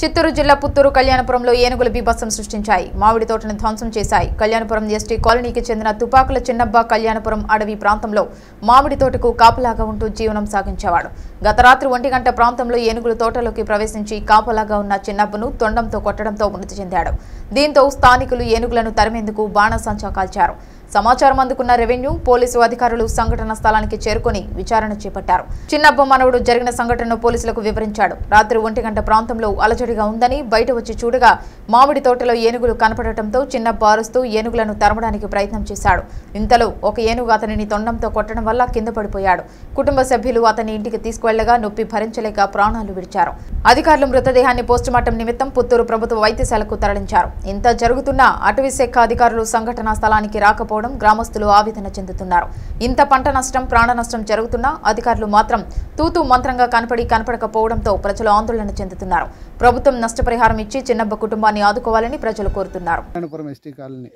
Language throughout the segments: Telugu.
చిత్తూరు జిల్లా పుత్తూరు కళ్యాణపురంలో ఏనుగుల బీభత్సం సృష్టించాయి. మామిడి తోటను ధ్వంసం చేశాయి. కళ్యాణపురం ఎస్టీ కాలనీకి చెందిన తుపాకుల చిన్నబ్బ కళ్యాణపురం అడవి ప్రాంతంలో మామిడి తోటకు కాపలాగా ఉంటూ జీవనం సాగించేవాడు. గత రాత్రి ఒంటి గంట ప్రాంతంలో ఏనుగులు తోటలోకి ప్రవేశించి కాపలాగా ఉన్న చిన్నబ్బను తొండంతో కొట్టడంతో మృతి చెందాడు. దీంతో స్థానికులు ఏనుగులను తరిమేందుకు బాణసంచా కాల్చారు. సమాచారం అందుకున్న రెవెన్యూ పోలీసు అధికారులు సంఘటన స్థలానికి చేరుకుని విచారణ చేపట్టారు. చిన్నబ్బ మనవుడు జరిగిన సంఘటనను పోలీసులకు వివరించాడు. రాత్రి ఒంటి గంట ప్రాంతంలో అలజడిగా ఉందని బయట వచ్చి చూడగా మామిడి తోటలో ఏనుగులు కనపడటంతో చిన్నబ్బ అరుస్తూ ఏనుగులను తరమడానికి ప్రయత్నం చేశాడు. ఇంతలో ఒక ఏనుగు అతనిని తొండంతో కొట్టడం వల్ల కింద పడిపోయాడు. కుటుంబ సభ్యులు అతని ఇంటికి తీసుకువెళ్ళగా నొప్పి భరించలేక ప్రాణాలు విడిచారు. అధికారులు మృతదేహాన్ని పోస్టుమార్టం నిమిత్తం పుత్తూరు ప్రభుత్వ వైద్యశాలకు తరలించారు. ఇంత జరుగుతున్నా అటవీ శాఖ అధికారులు సంఘటనా స్థలానికి రాకపోవడం గ్రామస్తులు ఆవేదన చెందుతున్నారు. ఇంత పంట నష్టం ప్రాణ నష్టం జరుగుతున్నా అధికారులు మాత్రం తూతూ మంత్రంగా కనపడి కనపడకపోవడంతో ప్రజలు ఆందోళన చెందుతున్నారు. ప్రభుత్వం నష్టపరిహారం ఇచ్చి చిన్నబ్బ కుటుంబాన్ని ఆదుకోవాలని ప్రజలు కోరుతున్నారు. కాలనీ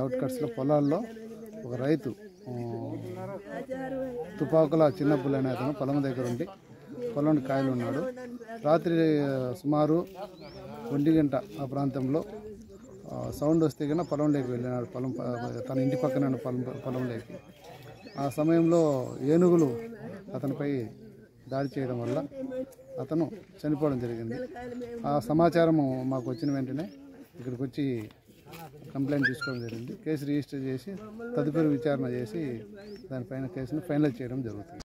అవుట్కట్స్లో పొలాల్లో ఒక రైతు తుపాకుల చిన్నప్పులు అనే అతను పొలం దగ్గర ఉండి పొలం కాయలు ఉన్నాడు. రాత్రి సుమారు ఒంటి గంట ఆ ప్రాంతంలో సౌండ్ వస్తే కన్నా పొలంలోకి వెళ్ళినాడు. పొలం తన ఇంటి పక్కన పొలం పొలం పొలంలోకి ఆ సమయంలో ఏనుగులు అతనిపై దాడి చేయడం వల్ల అతను చనిపోవడం జరిగింది. ఆ సమాచారము మాకు వచ్చిన వెంటనే ఇక్కడికి వచ్చి కంప్లైంట్ తీసుకోవడం జరిగింది. కేసు రిజిస్టర్ చేసి తదుపరి విచారణ చేసి దానిపైన కేసును ఫైనల్ చేయడం జరుగుతుంది.